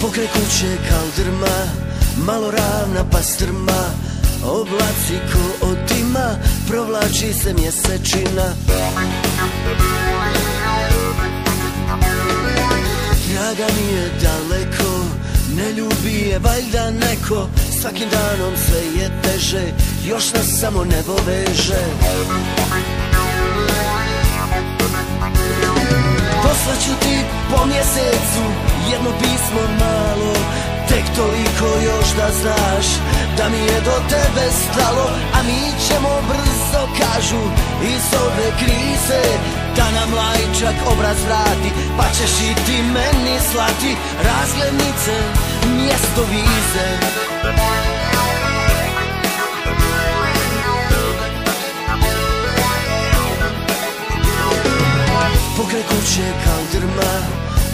Pokraj kuće kaldrma, malo ravna pastrma Oblaci ko otima, provlači se mjesečina. Draga mi je daleko, ne ljubi je valjda neko Svakim danom sve je teže, još nas samo nebo veže. Poslaću ti po mjesecu jedno pismo malo toliko još da znaš da mi je do tebe stalo A mi ćemo brzo kažu iz ove krize Da nam lajčak obraz vrati pa ćeš i ti meni slati Razglednice, mjesto vize. Pokraj kuće kaldrma,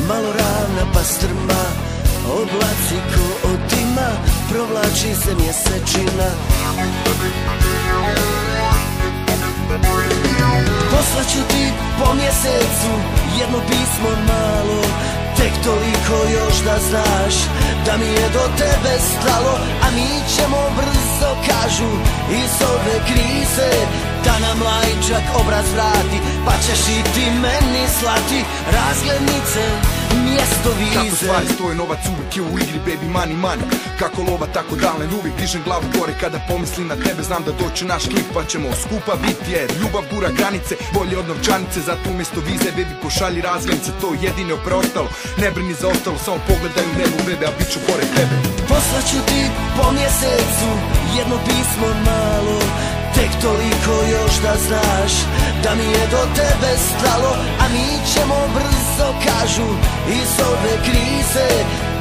malo ravna pastrma Oblaci ko otima, provlači se mjesečina. Poslaću ti po mjesecu jedno pismo malo Tek toliko još da znaš da mi je do tebe stalo A mi ćemo brzo kažu iz ove krize Da nam lajčak obraz vrati pa ćeš i ti meni slati Razglednice, mjesto Kako vize stvari stoje, novac uvijek je u igri, baby money money. Kako lova, tako dalen, uvijek dižem glavu gore Kada pomislim na tebe, znam da doće naš klip Pa ćemo skupa biti jer ljubav gura granice Bolje od novčanice, zato umjesto vize Baby pošalji razglednice, to je jedino preostalo. Ne brini za ostalo, samo pogledaj u nebo bebe A bit ću pored tebe. Poslaću ti po mjesecu jedno pismo malo Tek toliko još da znaš da mi je do tebe stalo A mi ćemo brzo kažu iz ove krize.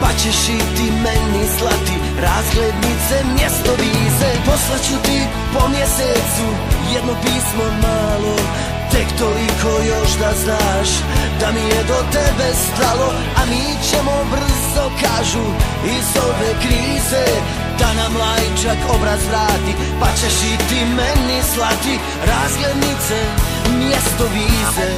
Pa ćeš i ti meni slati razglednice mjesto vize. Poslaću ti po mjesecu jedno pismo malo. Tek toliko još da znaš da mi je do tebe stalo A mi ćemo brzo kažu iz ove krize Da nam lajčak obraz vrati pa ćeš i ti meni slati Razglednice, mjesto vize